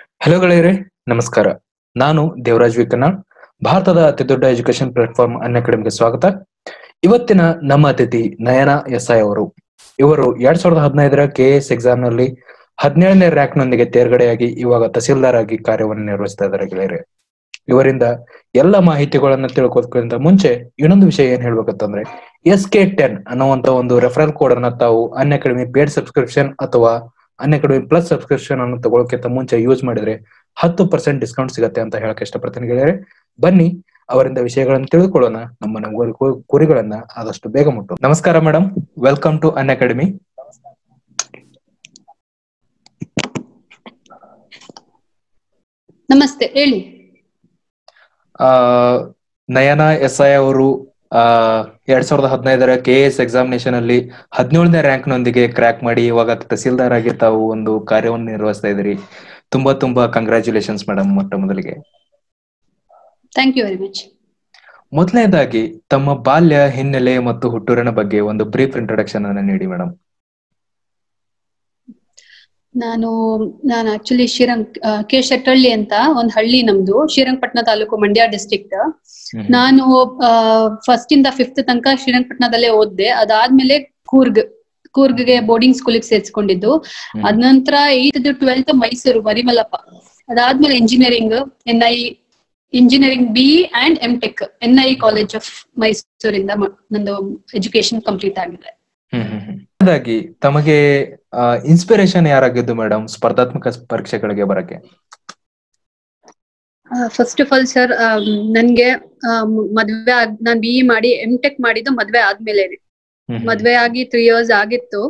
Hello ಗೆಳೆಯರೆ, ನಮಸ್ಕಾರ. ನಾನು ದೇವರಾಜ್ ವಿಕನ ಭಾರತದ ಅತಿ ದೊಡ್ಡ ಎಜುಕೇಶನ್ ಪ್ಲಾಟ್ಫಾರ್ಮ್ ಅನ್ ಅಕಾಡೆಮಿಗೆ ಸ್ವಾಗತ. ಇವತ್ತಿನ ನಮ್ಮ ಅತಿಥಿ ನಯನ ಐ ಅವರು. ಇವರು ಎರಡ್ ಸಾವಿರದ ಹದಿನೈದರ ಕೆ ಎಸ್ ಎಕ್ಸಾಮ್ನಲ್ಲಿ ಹದಿನೇಳನೇ ರ್ಯಾಂಕ್ ನೊಂದಿಗೆ ತೇರ್ಗಡೆಯಾಗಿ ಇವಾಗ ತಹಸೀಲ್ದಾರ್ ಆಗಿ ಕಾರ್ಯವನ್ನು ನಿರ್ವಹಿಸ್ತಾ ಇದ್ದಾರೆ ಗೆಳೆಯರೆ. ಇವರಿಂದ ಎಲ್ಲ ಮಾಹಿತಿಗಳನ್ನ ತಿಳ್ಕೋದಕ್ಕಿಂತ ಮುಂಚೆ ಇನ್ನೊಂದು ವಿಷಯ ಏನ್ ಹೇಳ್ಬೇಕಂತಂದ್ರೆ, ಎಸ್ ಕೆ ಟೆನ್ ಅನ್ನುವಂತ ಒಂದು ರೆಫರಲ್ ಕೋಡ್ ಅನ್ನ ತಾವು ಅನ್ ಅಕಾಡೆಮಿ ಪೇಡ್ ಸಬ್ಸ್ಕ್ರಿಪ್ಷನ್ ಅಥವಾ ಅನ್ ಅಕಾಡೆಮಿ ಪ್ಲಸ್ ಸಬ್ಸ್ಕ್ರಿಪ್ಷನ್ ಅನ್ನು ತಗೊಳಕ್ಕಿಂತ ಮುಂಚೆ ಯೂಸ್ ಮಾಡಿದ್ರೆ ಹತ್ತು ಪರ್ಸೆಂಟ್ ಡಿಸ್ಕೌಂಟ್ ಸಿಗತ್ತೆ ಅಂತ ಹೇಳಕ್ ಇಷ್ಟಪಡ್ತೀನಿ ಗೆಳೆಯರೆ. ಬನ್ನಿ ಅವರಿಂದ ವಿಷಯಗಳನ್ನು ತಿಳಿದುಕೊಳ್ಳೋಣ. ನಮ್ಮ ನಮ್ಮ ಕುರಿಗಳನ್ನ ಗುರಿಗಳನ್ನ ಆದಷ್ಟು ಬೇಗ ಮುಟ್ಟು. ನಮಸ್ಕಾರ madam welcome to Unacademy ನಮಸ್ತೆ ಹೇಳಿ. ಆ ನಯನ ಎಸ್ ಐ ಅವರು ಆ ಎರಡ್ ಸಾವಿರದ ಹದಿನೈದರ ಕೆ ಎಸ್ ಎಕ್ಸಾಮಿನೇಷನ್ ಅಲ್ಲಿ ಹದಿನೇಳನೇ ರ್ಯಾಂಕ್ ನೊಂದಿಗೆ ಕ್ರ್ಯಾಕ್ ಮಾಡಿ ಇವಾಗ ತಹಸೀಲ್ದಾರ್ ಆಗಿ ತಾವು ಒಂದು ಕಾರ್ಯವನ್ನು ನಿರ್ವಹಿಸ್ತಾ ಇದ್ರಿ ತುಂಬಾ ತುಂಬಾ ಕಂಗ್ರ್ಯಾಚುಲೇಷನ್ಸ್ ಮೇಡಮ್ ಮೊಟ್ಟ ಮೊದಲಿಗೆ. ಥ್ಯಾಂಕ್ ಯು ವೆರಿ ಮಚ್ ಮೊದಲನೇದಾಗಿ ತಮ್ಮ ಬಾಲ್ಯ ಹಿನ್ನೆಲೆ ಮತ್ತು ಹುಟ್ಟೂರಿನ ಬಗ್ಗೆ ಒಂದು ಬ್ರೀಫ್ ಇಂಟ್ರೊಡಕ್ಷನ್ ಅನ್ನ ನೀಡಿ ಮೇಡಮ್ ನಾನು ನಾನು ಆಕ್ಚುಲಿ ಶ್ರೀರಂಗ್ ಕೆ ಶೆಟ್ಟಳ್ಳಿ ಅಂತ ಒಂದ್ ಹಳ್ಳಿ ನಮ್ದು ಶ್ರೀರಂಗಪಟ್ಟಣ ತಾಲೂಕು ಮಂಡ್ಯ ಡಿಸ್ಟ್ರಿಕ್ಟ್ ನಾನು ಫಸ್ಟ್ ಇಂದ ಫಿಫ್ತ್ ತನಕ ಶ್ರೀರಂಗಪಟ್ಟಣದಲ್ಲೇ ಓದ್ದೆ. ಅದಾದ್ಮೇಲೆ ಕೂರ್ಗ್ ಕೂರ್ಗ್ಗೆ ಬೋರ್ಡಿಂಗ್ ಸ್ಕೂಲಿಗೆ ಸೇರಿಸ್ಕೊಂಡಿದ್ದು. ಅದ್ನಂತರ ಅದ ನಂತರ ಏತ್ ಟ್ವೆಲ್ತ್ ಮೈಸೂರು ಮರಿಮಲ್ಲಪ್ಪ. ಅದಾದ್ಮೇಲೆ engineering N I engineering B and M tech N I college of ಮೈಸೂರಿಂದ ನಂದು ಎಜುಕೇಶನ್ ಕಂಪ್ಲೀಟ್ ಆಗಿದೆ. ಮೊದಲನೇದಾಗಿ ತಮಗೆ ಇನ್ಸ್ಪಿರೇಷನ್ ಯಾರಾಗಿದ್ದು ಮೇಡಮ್ ಸ್ಪರ್ಧಾತ್ಮಕ ಪರೀಕ್ಷೆಗಳಿಗೆ ಬರಕ್ಕೆ. ಫಸ್ಟ್ ಆಫ್ ಆಲ್ ಸರ್ ನನ್ಗೆ ಮದ್ವೆ ನಾನ್ ಬಿ ಇ ಮಾಡಿ ಎಂ ಟೆಕ್ ಮಾಡಿದ್ದು ಮದ್ವೆ ಆದ್ಮೇಲೆನೆ. ಮದ್ವೆ ಆಗಿ ತ್ರೀ ಇಯರ್ಸ್ ಆಗಿತ್ತು.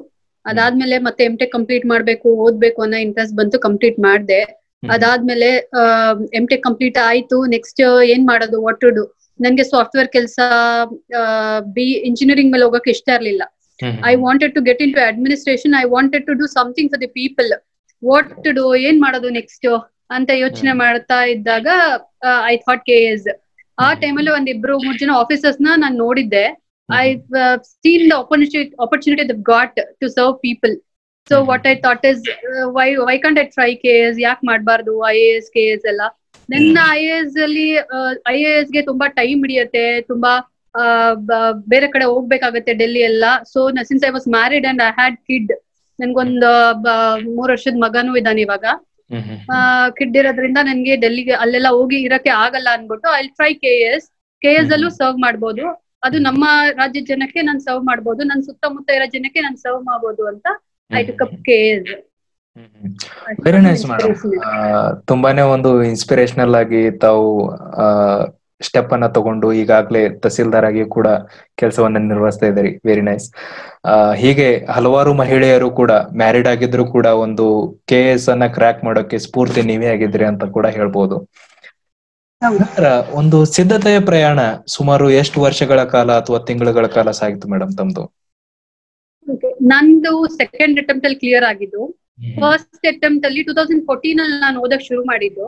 ಅದಾದ್ಮೇಲೆ ಮತ್ತೆ ಎಂ ಟೆಕ್ ಕಂಪ್ಲೀಟ್ ಮಾಡ್ಬೇಕು ಓದ್ಬೇಕು ಅನ್ನೋ ಇಂಟ್ರೆಸ್ಟ್ ಬಂತು ಕಂಪ್ಲೀಟ್ ಮಾಡ್ದೆ. ಅದಾದ್ಮೇಲೆ ಎಂ ಟೆಕ್ ಕಂಪ್ಲೀಟ್ ಆಯ್ತು. ನೆಕ್ಸ್ಟ್ ಏನ್ ಮಾಡೋದು ವಾಟ್ ಟು ಡು ನನ್ಗೆ ಸಾಫ್ಟ್ವೇರ್ ಕೆಲಸ ಬಿ ಇಂಜಿನಿಯರಿಂಗ್ ಮೇಲೆ ಹೋಗಕ್ಕೆ ಇಷ್ಟ ಇರ್ಲಿಲ್ಲ. I wanted to get into administration I wanted to do something for the people what to do ಏನ್ ಮಾಡೋದು ನೆಕ್ಸ್ಟ್ ಅಂತ ಯೋಚನೆ ಮಾಡ್ತಾ ಇದ್ದಾಗ ಐ ಥಾಟ್ ಕೆ ಎಸ್ ಆ ಟೈಮಲ್ಲಿ ಒಂದ್ ಇಬ್ರು ಮೂರ್ ಜನ ಆಫೀಸರ್ಸ್ನ ನಾನ್ ನೋಡಿದ್ದೆ. I seen the opportunity opportunity the got to serve people so what I thought is why why can't I try K S ಯಾಕೆ ಮಾಡಬಾರ್ದು? I A S K S ಎಲ್ಲ. ನನ್ನ ಐ ಎ ಎಸ್ ಅಲ್ಲಿ ಐ ಎ ಎಸ್ಗೆ ತುಂಬಾ time ಹಿಡಿಯುತ್ತೆ. ತುಂಬಾ ಬೇರೆ ಕಡೆ ಹೋಗ್ಬೇಕಾಗತ್ತೆ ಡೆಲ್ಲಿ ಎಲ್ಲ. So since I was married and I had kid ನನ್ಗೊಂದು ಮೂರ್ ವರ್ಷದ ಮಗನೂ ಇದ್ದಾನೆ ಇವಾಗ. ಕಿಡ್ ಇರೋದ್ರಿಂದ ನನ್ಗೆ ಡೆಲ್ಲಿಗೆ ಅಲ್ಲೆಲ್ಲ ಹೋಗಿ ಇರಕ್ಕೆ ಆಗಲ್ಲ ಅನ್ಬಿಟ್ಟು I try K S K S ಅಲ್ಲೂ ಸರ್ವ್ ಮಾಡ್ಬೋದು. ಅದು ನಮ್ಮ ರಾಜ್ಯದ ಜನಕ್ಕೆ ನಾನು ಸರ್ವ್ ಮಾಡ್ಬೋದು. ನನ್ ಸುತ್ತಮುತ್ತ ಇರೋ ಜನಕ್ಕೆ ನಾನು ಸರ್ವ್ ಮಾಡ್ಬೋದು ಅಂತ I took up K S very nice madam ತುಂಬಾನೇ ಒಂದು ಇನ್ಸ್ಪಿರೇಷನಲ್ ಆಗಿ ತಾವು ಸ್ಟೆಪ್ ಅನ್ನ ತಗೊಂಡು ಈಗಾಗಲೇ ತಹಸೀಲ್ದಾರ್ ಆಗಿ ಕೂಡ ಕೆಲಸವನ್ನ ನಿರ್ವಹಿಸ್ತಾ ಇದ್ದಾರೆ. ವೆರಿ ನೈಸ್ ಹೀಗೆ ಹಲವಾರು ಮಹಿಳೆಯರು ಕೂಡ ಮ್ಯಾರಿಡ್ ಆಗಿದ್ರು ಕೂಡ ಒಂದು ಕೆ ಎಸ್ ಅನ್ನ ಕ್ರ್ಯಾಕ್ ಮಾಡೋಕೆ ಸ್ಫೂರ್ತಿ ನೀವೇ ಆಗಿದ್ರಿ ಅಂತ ಕೂಡ ಹೇಳ್ಬೋದು. ಒಂದು ಸಿದ್ಧತೆಯ ಪ್ರಯಾಣ ಸುಮಾರು ಎಷ್ಟು ವರ್ಷಗಳ ಕಾಲ ಅಥವಾ ತಿಂಗಳುಗಳ ಕಾಲ ಸಾಗಿತ್ತು ಮೇಡಮ್ ತಮ್ದು? ನಂದು ಸೆಕೆಂಡ್ ಅಟೆಂಪ್ಟ್ ಅಲ್ಲಿ ಕ್ಲಿಯರ್ ಆಗಿದ್ದು. ಫಸ್ಟ್ ಅಟೆಂಪ್ಟ್ ಅಲ್ಲಿ ಟೂ ತೌಸಂಡ್ ಫೋರ್ಟೀನ್ ಅಲ್ಲಿ ನಾನು ಓದಕ್ ಶುರು ಮಾಡಿದ್ದು.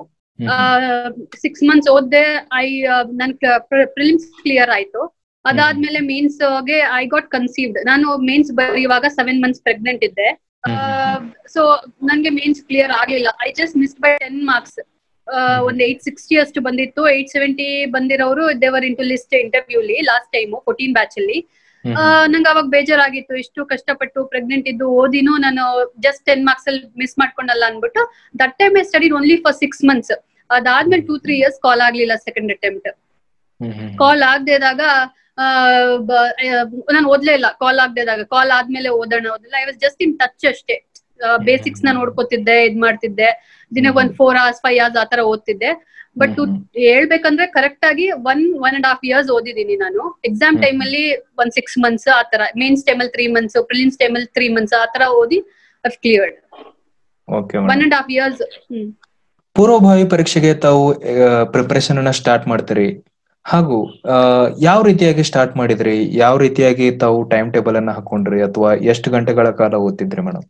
ಸಿಕ್ಸ್ ಮಂತ್ಸ್ ಓದ್ದೆ ಐ ನನ್ ಪ್ರಿಲಿಮ್ಸ್ ಕ್ಲಿಯರ್ ಆಯ್ತು. ಅದಾದ್ಮೇಲೆ ಮೇನ್ಸ್ಗೆ ಐ ಗಾಟ್ ಕನ್ಸೀವ್ಡ್ ನಾನು ಮೇನ್ಸ್ ಬರೆಯುವಾಗ ಸೆವೆನ್ ಮಂತ್ಸ್ ಪ್ರೆಗ್ನೆಂಟ್ ಇದ್ದೆ. ಸೊ ನನ್ಗೆ ಮೇನ್ಸ್ ಕ್ಲಿಯರ್ ಆಗ್ಲಿಲ್ಲ. I just miss by ten marks ಒಂದ್ ಏಟ್ ಸಿಕ್ಸ್ಟಿ ಅಷ್ಟು ಬಂದಿತ್ತು. ಏಟ್ ಸೆವೆಂಟಿ ಬಂದಿರೋರು ದೇವರ್ ಇಂಟು ಲಿಸ್ಟ್ ಇಂಟರ್ವ್ಯೂಲಿ ಲಾಸ್ಟ್ ಟೈಮ್ ಫೋರ್ಟೀನ್ ಬ್ಯಾಚ್ ಅಲ್ಲಿ ನಂಗೆ ಅವಾಗ ಬೇಜಾರಾಗಿತ್ತು. ಇಷ್ಟು ಕಷ್ಟಪಟ್ಟು ಪ್ರೆಗ್ನೆಂಟ್ ಇದ್ದು ಓದಿನೂ ನಾನು ಜಸ್ಟ್ ಟೆನ್ ಮಾರ್ಕ್ಸ್ ಅಲ್ಲಿ ಮಿಸ್ ಮಾಡ್ಕೊಂಡಲ್ಲ ಅನ್ಬಿಟ್ಟು that time I study only for six months ಅದಾದ್ಮೇಲೆ ಟೂ ತ್ರೀ ಇಯರ್ಸ್ ಕಾಲ್ ಆಗ್ಲಿಲ್ಲ ಸೆಕೆಂಡ್ ಅಟೆಂಪ್ಟ್ ಕಾಲ್ ಆಗದೇದಾಗ ನಾನು ಓದ್ಲೇ ಇಲ್ಲ. ಕಾಲ್ ಆಗದೇದಾಗ ಕಾಲ್ ಆದ್ಮೇಲೆ ಓದೋಣ ಓದಿಲ್ಲ I was just in touch ಅಷ್ಟೇ. ಬೇಸಿಕ್ಸ್ನ ನೋಡ್ಕೋತಿದ್ದೆ ಇದ್ ಮಾಡ್ತಿದ್ದೆ. ದಿನಕ್ಕೆ ಒಂದ್ ಫೋರ್ ಅವರ್ಸ್ ಫೈವ್ ಅವರ್ಸ್ ಆತರ ಓದ್ತಿದ್ದೆ. ಬಟ್ ಹೇಳ್ಬೇಕಂದ್ರೆ ಕರೆಕ್ಟ್ ಆಗಿ one one and half years ಓದಿದೀನಿ ನಾನು. ಎಕ್ಸಾಮ್ ಟೈಮ್ ಅಲ್ಲಿ ಒಂದ್ ಸಿಕ್ಸ್ ಮಂತ್ಸ್ ಆತರ ಮೇನ್ಸ್ ಟೈಮ್ ಅಲ್ಲಿ ತ್ರೀ ಮಂತ್ಸ್ ಪ್ರಿಲಿಮ್ಸ್ ಟೈಮ್ ಅಲ್ಲಿ ತ್ರೀ ಮಂತ್ಸ್ ಆತರ ಓದಿ cleared okay one and half years ಪೂರ್ವಭಾವಿ ಪರೀಕ್ಷೆಗೆ ತಾವು ಪ್ರಿಪರೇಷನ್ ಅನ್ನ ಸ್ಟಾರ್ಟ್ ಮಾಡ್ತೀರಿ? ಹಾಗೂ ಆ, ಯಾವ ರೀತಿಯಾಗಿ ಸ್ಟಾರ್ಟ್ ಮಾಡಿದ್ರಿ? ಯಾವ ರೀತಿಯಾಗಿ ತಾವು ಟೈಮ್ ಟೇಬಲ್ ಅನ್ನ ಹಾಕೊಂಡ್ರಿ? ಅಥವಾ ಎಷ್ಟು ಗಂಟೆಗಳ ಕಾಲ ಓದ್ತಿದ್ರಿ ಮೇಡಮ್.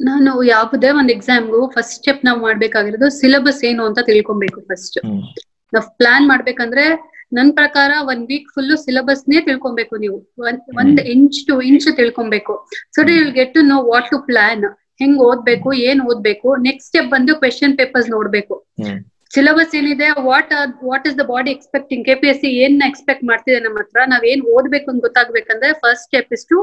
ನಾನು ಯಾವುದೇ ಒಂದು ಎಕ್ಸಾಮ್ಗೂ ಫಸ್ಟ್ ಸ್ಟೆಪ್ ನಾವು ಮಾಡ್ಬೇಕಾಗಿರೋದು ಸಿಲೆಬಸ್ ಏನು ಅಂತ ತಿಳ್ಕೊಬೇಕು ಫಸ್ಟ್ ನಾವು ಪ್ಲಾನ್ ಮಾಡ್ಬೇಕಂದ್ರೆ ನನ್ ಪ್ರಕಾರ ಒನ್ ವೀಕ್ ಫುಲ್ ಸಿಲೆಬಸ್ ನೇ ತಿಳ್ಕೊಬೇಕು ನೀವು. ಒಂದ್- ಇಂಚ್ ಟು ಇಂಚ್ ತಿಳ್ಕೊಬೇಕು. So will get to know what to plan ಹೆಂಗ್ ಓದ್ಬೇಕು ಏನ್ ಓದ್ಬೇಕು ನೆಕ್ಸ್ಟ್ ಸ್ಟೆಪ್ ಬಂದು ಕ್ವೆಶನ್ ಪೇಪರ್ಸ್ ನೋಡ್ಬೇಕು. ಸಿಲೆಬಸ್ ಏನಿದೆ what what is the body expecting K P S C ಏನ್ ಎಕ್ಸ್ಪೆಕ್ಟ್ ಮಾಡ್ತಿದೆ ನಮ್ಮ ಹತ್ರ? ನಾವ್ ಏನ್ ಓದ್ಬೇಕು ಅಂತ ಗೊತ್ತಾಗ್ಬೇಕಂದ್ರೆ ಫಸ್ಟ್ ಸ್ಟೆಪ್ ಇಷ್ಟು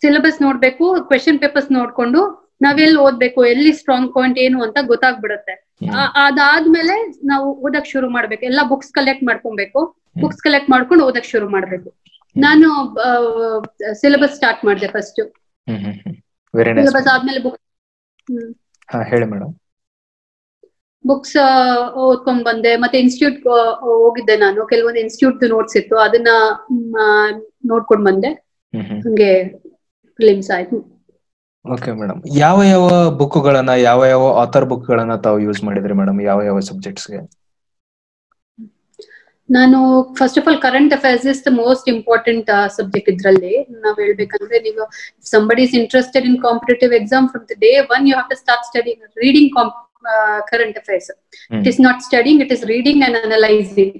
ಸಿಲೆಬಸ್ ನೋಡ್ಬೇಕು ಕ್ವೆಶನ್ ಪೇಪರ್ಸ್ ನೋಡ್ಕೊಂಡು ನಾವೆಲ್ಲಿ ಓದ್ಬೇಕು ಎಲ್ಲಿ ಸ್ಟ್ರಾಂಗ್ ಪಾಯಿಂಟ್ ಏನು ಅಂತ ಗೊತ್ತಾಗ್ಬಿಡುತ್ತೆ. ಆ- ಅದಾದ್ಮೇಲೆ ನಾವು ಓದಕ್ ಶುರು ಮಾಡ್ಬೇಕು. ಎಲ್ಲಾ ಬುಕ್ಸ್ ಕಲೆಕ್ಟ್ ಮಾಡ್ಕೊಬೇಕು. ಬುಕ್ಸ್ ಕಲೆಕ್ಟ್ ಮಾಡ್ಕೊಂಡು ಓದಕ್ ಶುರು ಮಾಡ್ಬೇಕು. ನಾನು ಸಿಲೆಬಸ್ ಸ್ಟಾರ್ಟ್ ಮಾಡಿದೆ ಫಸ್ಟ್ ಸಿಲೆಬಸ್ ಆದ್ಮೇಲೆ ಬುಕ್ ಹೇಳಿ ಮೇಡಮ್. ಬುಕ್ಸ್ ಓದ್ಕೊಂಡ್ ಬಂದೆ. ಮತ್ತೆ ಇನ್ಸ್ಟಿಟ್ಯೂಟ್ ಹೋಗಿದ್ದೆ ನಾನು. ಕೆಲವೊಂದು ಇನ್ಸ್ಟಿಟ್ಯೂಟ್ ನೋಟ್ಸ್ ಇತ್ತು. ಅದನ್ನ ನೋಡ್ಕೊಂಡ್ ಬಂದೆ. ಹಂಗೆ ಫಿಲಿಮ್ಸ್ ಆಯ್ತು. ಓಕೆ ಮೇಡಮ್ ಯಾವ ಯಾವ ಬುಕ್ಗಳನ್ನ ಯಾವ ಯಾವ ಆಥರ್ ಬುಕ್ಗಳನ್ನ ತಾವು ಯೂಸ್ ಮಾಡಿದ್ರಿ ಮೇಡಮ್ ಯಾವ ಯಾವ ಸಬ್ಜೆಕ್ಟ್ಸ್ಗೆ ನಾನು first of all current affairs is the most important subject ಇದ್ರಲ್ಲಿ. ನಾವ್ ಹೇಳ್ಬೇಕಂದ್ರೆ ನೀವು somebody is interested in competitive exam from the day one you have to start studying reading current affairs it is not studying it is reading and analysing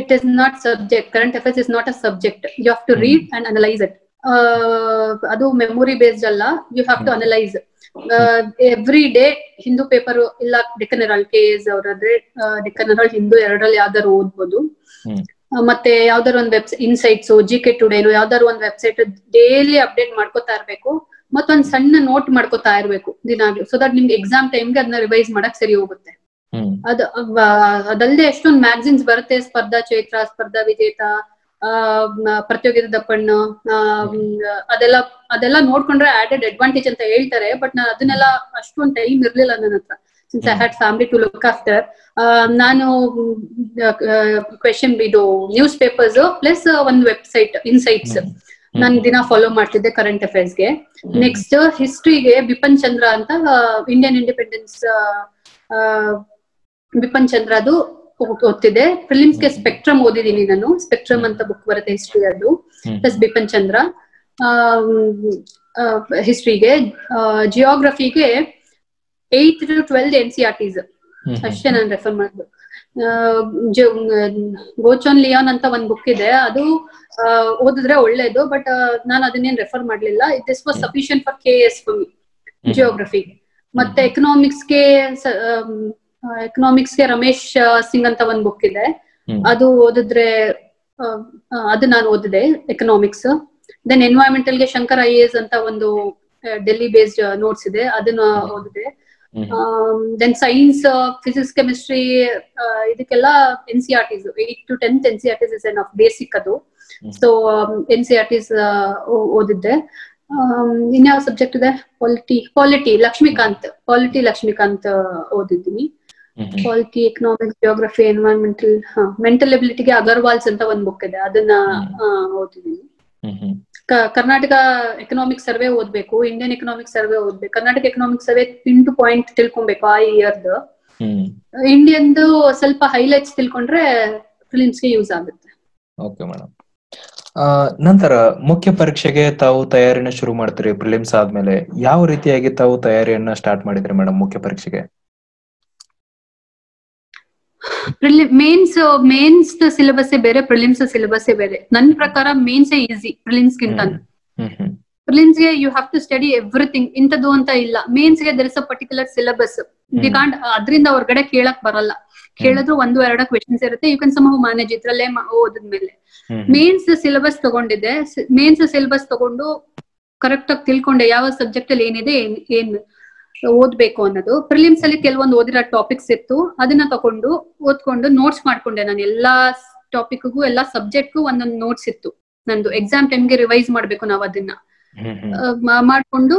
it is not subject current affairs is not a subject you have to read and analyse it ಅದು memory based ಅಲ್ಲ you have to. Analyse every day Hindu paper ಇಲ್ಲ ಡೆಕ್ಕನ್ ಅಲ್ K S ಅವರಾದ್ರೆ Deccan Herald Hindu ಎರಡರಲ್ಲಿ ಯಾವ್ದಾದ್ರು ಓದ್ಬೋದು. ಮತ್ತೆ ಯಾವ್ದಾರು ಒಂದ್ ವೆಬ್ಸೈಟ್ ಇನ್ಸೈಟ್ಸ್ ಜಿ ಕೆ ಟುಡೇನು ಯಾವ್ದಾರು ಒಂದ್ ವೆಬ್ಸೈಟ್ ಡೈಲಿ ಅಪ್ಡೇಟ್ ಮಾಡ್ಕೋತಾ ಇರ್ಬೇಕು. ಮತ್ತೊಂದ್ ಸಣ್ಣ ನೋಟ್ ಮಾಡ್ಕೋತಾ ಇರ್ಬೇಕು ದಿನಾಗ್ಲೂ ಸೊ ದಟ್ ನಿಮ್ಗೆ ಎಕ್ಸಾಮ್ ಟೈಮ್ಗೆ ಅದನ್ನ ರಿವೈಸ್ ಮಾಡಕ್ ಸರಿ ಹೋಗುತ್ತೆ. ಅದ ಅದ್ ಅವ- ಅದಲ್ದೆ ಎಷ್ಟೊಂದ್ ಮ್ಯಾಗಝಿನ್ಸ್ ಬರುತ್ತೆ ಸ್ಪರ್ಧಾ ಚೈತ್ರ ಸ್ಪರ್ಧಾ ವಿಜೇತ ಪ್ರತಿಯೋಗಿತ ದಪ್ಪಣ್ಣ ಆ, ಅದೆಲ್ಲ ಅದೆಲ್ಲ ನೋಡ್ಕೊಂಡ್ರೆ ಆಡೆಡ್ ಅಡ್ವಾಂಟೇಜ್ ಅಂತ ಹೇಳ್ತಾರೆ ಬಟ್ ನಾನು ಅದನ್ನೆಲ್ಲ ಅಷ್ಟೊಂದು ಟೈಮ್ ಇರ್ಲಿಲ್ಲ ನನ್ನ ಹತ್ರ. Since I had family to look after ನಾನು ಕ್ವೆಶನ್ ಇದು ನ್ಯೂಸ್ ಪೇಪರ್ಸ್ ಪ್ಲಸ್ ಒಂದು ವೆಬ್ಸೈಟ್ ಇನ್ಸೈಟ್ಸ್. ನಾನು ದಿನ ಫಾಲೋ ಮಾಡ್ತಿದ್ದೆ ಕರೆಂಟ್ ಅಫೇರ್ಸ್ಗೆ ನೆಕ್ಸ್ಟ್ ಹಿಸ್ಟ್ರಿಗೆ ಬಿಪನ್ ಚಂದ್ರ ಅಂತ ಇಂಡಿಯನ್ ಇಂಡಿಪೆಂಡೆನ್ಸ್ ಬಿಪನ್ ಚಂದ್ರ ಅದು ಓ- ಓದ್ತಿದ್ದೆ. ಫಿಲಿಮ್ಸ್ಗೆ ಸ್ಪೆಕ್ಟ್ರಮ್ ಓದಿದೀನಿ ನಾನು. ಸ್ಪೆಕ್ಟ್ರಮ್ ಅಂತ ಬುಕ್ ಬರುತ್ತೆ ಹಿಸ್ಟ್ರಿ ಅದು. ಪ್ಲಸ್ ಬಿಪನ್ ಚಂದ್ರ ಹಿಸ್ಟ್ರಿಗೆ ಜಿಯೋಗ್ರಫಿಗೆ eighth to twelfth N C R Ts. ಅಷ್ಟೇ ನಾನು ರೆಫರ್ ಮಾಡುದು. ಗೋಚನ್ ಲಿಯಾನ್ ಅಂತ ಒಂದ್ ಬುಕ್ ಇದೆ. ಅದು ಓದಿದ್ರೆ ಒಳ್ಳೇದು ಬಟ್ ನಾನು ಅದನ್ನೇನ್ ರೆಫರ್ ಮಾಡ್ಲಿಲ್ಲ. This was sufficient for K S for me hmm. Geography ಮತ್ತೆ ಎಕನಾಮಿಕ್ಸ್ಗೆ ಎಕನಾಮಿಕ್ಸ್ಗೆ ರಮೇಶ್ ಸಿಂಗ್ ಅಂತ ಒಂದ್ ಬುಕ್ ಇದೆ. ಅದು ಓದಿದ್ರೆ ಅದು ನಾನು ಓದಿದೆ ಎಕನಾಮಿಕ್ಸ್ ದೆನ್ ಎನ್ವೈರನ್ಮೆಂಟಲ್ಗೆ ಶಂಕರ್ ಐ ಎಸ್ ಅಂತ ಒಂದು ಡೆಲ್ಲಿ ಬೇಸ್ಡ್ ನೋಟ್ಸ್ ಇದೆ. ಅದನ್ನ ಓದಿದೆ. ದೆನ್ ಸೈನ್ಸ್ ಫಿಸಿಕ್ಸ್ ಕೆಮಿಸ್ಟ್ರಿ ಇದಕ್ಕೆಲ್ಲ N C R Ts eight to tenth N C R Ts is N of basic ಅದು. So N C R Ts ಓದಿದ್ದೆ. ಇನ್ಯಾವ ಸಬ್ಜೆಕ್ಟ್ ಇದೆ? Polity polity Lakshmikant polity Lakshmikant ಓದಿದ್ದೀನಿ. ಹ್ಮ್. Polity economics geography environmental mental ಎಬಿಲಿಟಿಗೆ Agarwal's ಅಂತ ಒಂದ್ book ಇದೆ. ಅದನ್ನ ಓದಿದೀನಿ. ಕರ್ನಾಟಕ ಎಕನಾಮಿಕ್ ಸರ್ವೆ ಓದ್ಬೇಕು ಇಂಡಿಯನ್ ಎಕನಾಮಿಕ್ ಸರ್ವೆ ಓದ್ಬೇಕು. Karnataka economic survey into point ತಿಳ್ಕೊಬೇಕು ಆ ಇಯರ್ದು ಇಂಡಿಯನ್ ಇಂಡಿಯನ್ದು ಸ್ವಲ್ಪ ಹೈಲೈಟ್ಸ್ ತಿಳ್ಕೊಂಡ್ರೆ ಫಿಲಿಮ್ಸ್ಗೆ ಯೂಸ್ ಆಗುತ್ತೆ. ಓಕೆ ಮೇಡಮ್ ನಂತರ ಮುಖ್ಯ ಪರೀಕ್ಷೆಗೆ ತಾವು ತಯಾರಿನ ಶುರು ಮಾಡ್ತೀರಿ ಪ್ರಿಲಿಮ್ಸ್ ಆದ್ಮೇಲೆ. ಯಾವ ರೀತಿಯಾಗಿ ತಾವು ತಯಾರಿಯನ್ನ ಸ್ಟಾರ್ಟ್ ಮಾಡಿದ್ರಿ ಮೇಡಮ್ ಮುಖ್ಯ ಪರೀಕ್ಷೆಗೆ? ಮೇನ್ಸ್ ಮೇನ್ಸ್ ಸಿಲೆಬಸ್ ಬೇರೆ ಪ್ರಿಲಿಮ್ಸ್ ಸಿಲೆಬಸ್ ಬೇರೆ ನನ್ ಪ್ರಕಾರ ಮೇನ್ಸ್ ಈಸಿ ಪ್ರಿಲಿಮ್ಸ್ ಗಿಂತ ಪ್ರಿಲಿಮ್ಸ್ಗೆ you have to study everything ಇಂಥದ್ದು ಅಂತ ಇಲ್ಲ ಮೇನ್ಸ್ಗೆ there is a particular syllabus they can't ಅದರಿಂದ ಹೊರಗಡೆ ಕೇಳಕ್ ಬರಲ್ಲ ಕೇಳಿದ್ರು ಒಂದು ಎರಡು ಕ್ವೆಶನ್ಸ್ ಇರುತ್ತೆ ಯು ಕ್ಯಾನ್ ಸಮ್ ಮ್ಯಾನೇಜ್ ಇದ್ರಲ್ಲೇ ಓದಿದ್ಮೇಲೆ ಮೇನ್ಸ್ ಸಿಲೆಬಸ್ ತಗೊಂಡಿದ್ದೆ ಮೇನ್ಸ್ ಸಿಲೆಬಸ್ ತಗೊಂಡು ಕರೆಕ್ಟ್ ಆಗಿ ತಿಳ್ಕೊಂಡೆ ಯಾವ ಸಬ್ಜೆಕ್ಟ್ ಅಲ್ಲಿ ಏನಿದೆ ಏನ್- ಏನ್ ಓದ್ಬೇಕು ಅನ್ನೋದು. ಪ್ರಿಲಿಮ್ಸ್ ಅಲ್ಲಿ ಕೆಲವೊಂದು ಓದಿರೋ ಟಾಪಿಕ್ಸ್ ಇತ್ತು. ಅದನ್ನ ತಕೊಂಡು ಓದ್ಕೊಂಡು ನೋಟ್ಸ್ ಮಾಡ್ಕೊಂಡೆ ನಾನು. ಎಲ್ಲಾ ಟಾಪಿಕ್ಗೂ ಎಲ್ಲಾ ಸಬ್ಜೆಕ್ಟ್ಗೂ ಒಂದೊಂದು ನೋಟ್ಸ್ ಇತ್ತು. ನಂದು ಎಕ್ಸಾಮ್ ಟೈಮ್ಗೆ ರಿವೈಸ್ ಮಾಡ್ಬೇಕು ನಾವು ಅದನ್ನ. ಮಾಡ್ಕೊಂಡು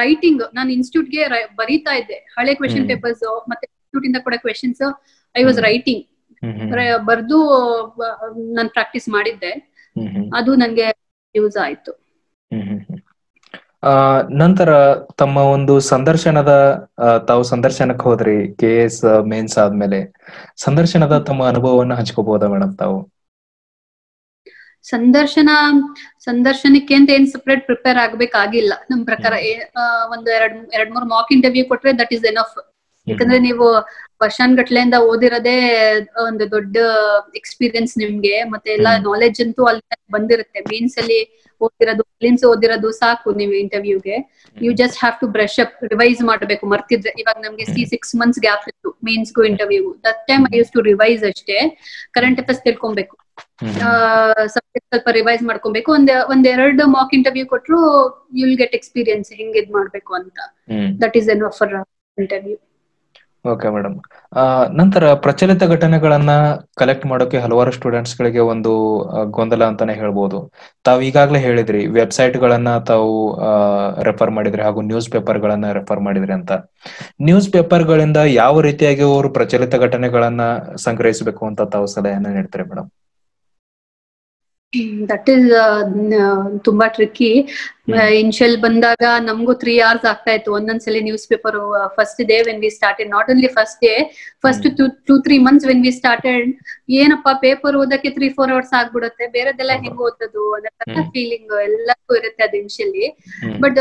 ರೈಟಿಂಗ್ ನಾನು ಇನ್ಸ್ಟಿಟ್ಯೂಟ್ಗೆ ಬರೀತಾ ಇದ್ದೆ. ಹಳೆ ಕ್ವೆಶನ್ ಪೇಪರ್ಸ್ ಮತ್ತೆ ಇನ್ಸ್ಟಿಟ್ಯೂಟ್ ಇಂದ ಕೂಡ ಕ್ವೆಶನ್ಸ್ ಐ ವಾಸ್ ರೈಟಿಂಗ್ ಬರ್ದು ನಾನು ಪ್ರಾಕ್ಟೀಸ್ ಮಾಡಿದ್ದೆ. ಅದು ನನ್ಗೆ ಯೂಸ್ ಆಯ್ತು. ಆ ನಂತರ ತಮ್ಮ ಒಂದು ಸಂದರ್ಶನದ ತಾವು ಸಂದರ್ಶನಕ್ಕೆ ಹೋದ್ರಿ ಕೆ ಎಸ್ ಮೇನ್ಸ್ ಆದ್ಮೇಲೆ. ಸಂದರ್ಶನದ ತಮ್ಮ ಅನುಭವವನ್ನ ಹಂಚ್ಕೋಬಹುದಾ ಮೇಡಮ್ ತಾವು? ಸಂದರ್ಶನ ಸಂದರ್ಶನಕ್ಕೆ ಅಂತ ಏನ್ ಸಪ್ರೇಟ್ ಪ್ರಿಪೇರ್ ಆಗ್ಬೇಕಾಗಿಲ್ಲ. ನಮ್ ಪ್ರಕಾರ ಒಂದು ಎರಡ್ ಎರಡ್ ಮೂರ್ ಮಾಕ್ ಇಂಟರ್ವ್ಯೂ ಕೊಟ್ರೆ ದಟ್ ಇಸ್ ಎನಫ್ ಯಾಕಂದ್ರೆ ನೀವು ವರ್ಷಾನ್ಗಟ್ಲೆಯಿಂದ ಓದಿರೋದೇ ಒಂದು ದೊಡ್ಡ ಎಕ್ಸ್ಪೀರಿಯನ್ಸ್ ನಿಮ್ಗೆ. ಮತ್ತೆ ಎಲ್ಲ. ನಾಲೆಜ್ ಅಂತೂ ಅಲ್ಲಿ ಬಂದಿರುತ್ತೆ. ಮೀನ್ಸ್ ಅಲ್ಲಿ ಓದಿರೋದು ಫಿಲಿಮ್ಸ್ ಓದಿರೋದು ಸಾಕು ನೀವು ಇಂಟರ್ವ್ಯೂಗೆ you just have to brush up revise ಮಾಡಬೇಕು. ಮರ್ತಿದ್ರೆ ಇವಾಗ ನಮ್ಗೆ ಸಿ ಸಿಕ್ಸ್ ಮಂತ್ಸ್ ಗ್ಯಾಪ್ ಇತ್ತು ಮೇನ್ಸ್ಗೂ interview that time I use to revise ಅಷ್ಟೇ. ಕರೆಂಟ್ ಅಫೇರ್ಸ್ ತಿಳ್ಕೊಬೇಕು. ಸಬ್ಜೆಕ್ಟ್ ಸ್ವಲ್ಪ ರಿವೈಸ್ ಮಾಡ್ಕೊಬೇಕು. ಒಂದ್ ಒಂದ್ ಎರಡು ಮಾಕ್ ಇಂಟರ್ವ್ಯೂ ಕೊಟ್ರು ಯುಲ್ ಗೆಟ್ ಎಕ್ಸ್ಪೀರಿಯನ್ಸ್ ಹೆಂಗ್ ಇದ್ ಮಾಡ್ಬೇಕು ಅಂತ. That is enough for interview okay madam ನಂತರ ಪ್ರಚಲಿತ ಘಟನೆಗಳನ್ನ ಕಲೆಕ್ಟ್ ಮಾಡೋಕೆ ಹಲವಾರು ಸ್ಟೂಡೆಂಟ್ಸ್ ಗಳಿಗೆ ಒಂದು ಗೊಂದಲ ಅಂತಾನೆ ಹೇಳ್ಬೋದು. ತಾವು ಈಗಾಗಲೇ ಹೇಳಿದ್ರಿ ವೆಬ್ಸೈಟ್ ಗಳನ್ನ ತಾವು ರೆಫರ್ ಮಾಡಿದ್ರಿ ಹಾಗೂ ನ್ಯೂಸ್ ಪೇಪರ್ ಗಳನ್ನ ರೆಫರ್ ಮಾಡಿದ್ರಿ ಅಂತ. ನ್ಯೂಸ್ ಪೇಪರ್ ಗಳಿಂದ ಯಾವ ರೀತಿಯಾಗಿ ಅವರು ಪ್ರಚಲಿತ ಘಟನೆಗಳನ್ನ ಸಂಗ್ರಹಿಸಬೇಕು ಅಂತ ತಾವು ಸಲಹೆಯನ್ನ ನೀಡ್ತಾರೆ ಮೇಡಮ್ ದಟ್ ಇಸ್ ತುಂಬಾ ಟ್ರಿಕ್ಕಿ ಇನ್ಶಿಯಲ್ ಬಂದಾಗ ನಮಗೂ ತ್ರೀ ಅವರ್ಸ್ ಆಗ್ತಾ ಇತ್ತು. ಒಂದೊಂದ್ಸಲಿ news paper first day when we started not only first day first two three months when we started ಏನಪ್ಪ ಪೇಪರ್ ಓದಕ್ಕೆ ತ್ರೀ ಫೋರ್ ಅವರ್ಸ್ ಆಗ್ಬಿಡುತ್ತೆ. ಬೇರೆದೆಲ್ಲ ಹೆಂಗ್ ಓದೋದು ಹ್ಮ್. ಫೀಲಿಂಗ್ ಎಲ್ಲಕ್ಕೂ ಇರುತ್ತೆ ಅದು ಇನ್ಶಿಯಲಿ. ಬಟ್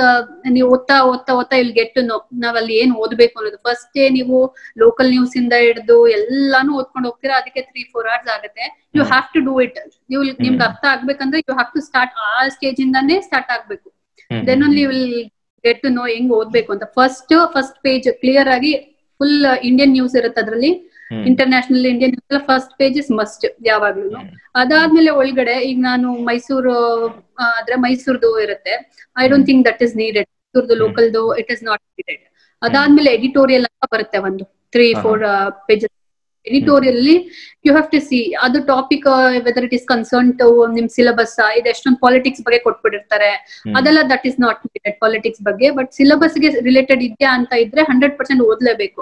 ನೀವು ಓದ್ತಾ ಓದ್ತಾ ಓದ್ತಾ ಇಲ್ಲಿ ಗೆಟ್ ಟು ನೋ ನಾವ್ ಅಲ್ಲಿ ಏನ್ ಓದ್ಬೇಕು ಅನ್ನೋದು. ಫಸ್ಟ್ ಡೇ ನೀವು ಲೋಕಲ್ ನ್ಯೂಸ್ ಇಂದ ಹಿಡಿದು ಎಲ್ಲಾನು ಓದ್ಕೊಂಡು ಹೋಗ್ತೀರಾ? ಅದಕ್ಕೆ ತ್ರೀ ಫೋರ್ ಅವರ್ಸ್ ಆಗುತ್ತೆ. You. Have to do it ನೀವು ನಿಮ್ಗೆ. ಅರ್ಥ ಆಗ್ಬೇಕಂದ್ರೆ ಯು ಹ್ಯಾವ್ ಟು ಸ್ಟಾರ್ಟ್ ಆ ಸ್ಟೇಜ್ ಇಂದಾನೇ ಸ್ಟಾರ್ಟ್ ಆಗ್ಬೇಕು. Then only will get to know ಹೆಂಗ್ ಓದ್ಬೇಕು ಅಂತ. ಫಸ್ಟ್ ಫಸ್ಟ್ ಪೇಜ್ ಕ್ಲಿಯರ್ ಆಗಿ ಫುಲ್ ಇಂಡಿಯನ್ ನ್ಯೂಸ್ ಇರುತ್ತೆ ಅದರಲ್ಲಿ. International Indian news first page is must ಯಾವಾಗ್ಲೂ. ಅದಾದ್ಮೇಲೆ ಒಳಗಡೆ ಈಗ ನಾನು ಮೈಸೂರು ಅಂದ್ರೆ ಆದ್ರೆ ಮೈಸೂರ್ದು ಇರುತ್ತೆ. I don't think that is needed ಮೈಸೂರ್ದು. ಲೋಕಲ್ದು ಇಟ್ ಇಸ್ ನಾಟ್ ನೀಡೆಡ್ ಅದಾದ್ಮೇಲೆ ಎಡಿಟೋರಿಯಲ್ ಅಂತ ಬರುತ್ತೆ ಒಂದು ತ್ರೀ. ಫೋರ್ ಪೇಜಸ್ ಎಡಿಟೋರಿಯಲ್ ಅಲ್ಲಿ ಯು ಹ್ಯಾವ್ ಟು ಸಿ ಅದು topic whether it is concern to ನಿಮ್ ಸಿಲಬಸ್ ಇದು ಎಷ್ಟೊಂದು ಪಾಲಿಟಿಕ್ಸ್ ಬಗ್ಗೆ ಕೊಟ್ಬಿಟ್ಟಿರ್ತಾರೆ. ಅದೆಲ್ಲ that is not needed politics ಬಗ್ಗೆ ಬಟ್ ಸಿಲಬಸ್ಗೆ ರಿಲೇಟೆಡ್ ಇದೆಯಾ ಅಂತ ಇದ್ರೆ ಹಂಡ್ರೆಡ್ ಪರ್ಸೆಂಟ್ ಓದ್ಲೇಬೇಕು.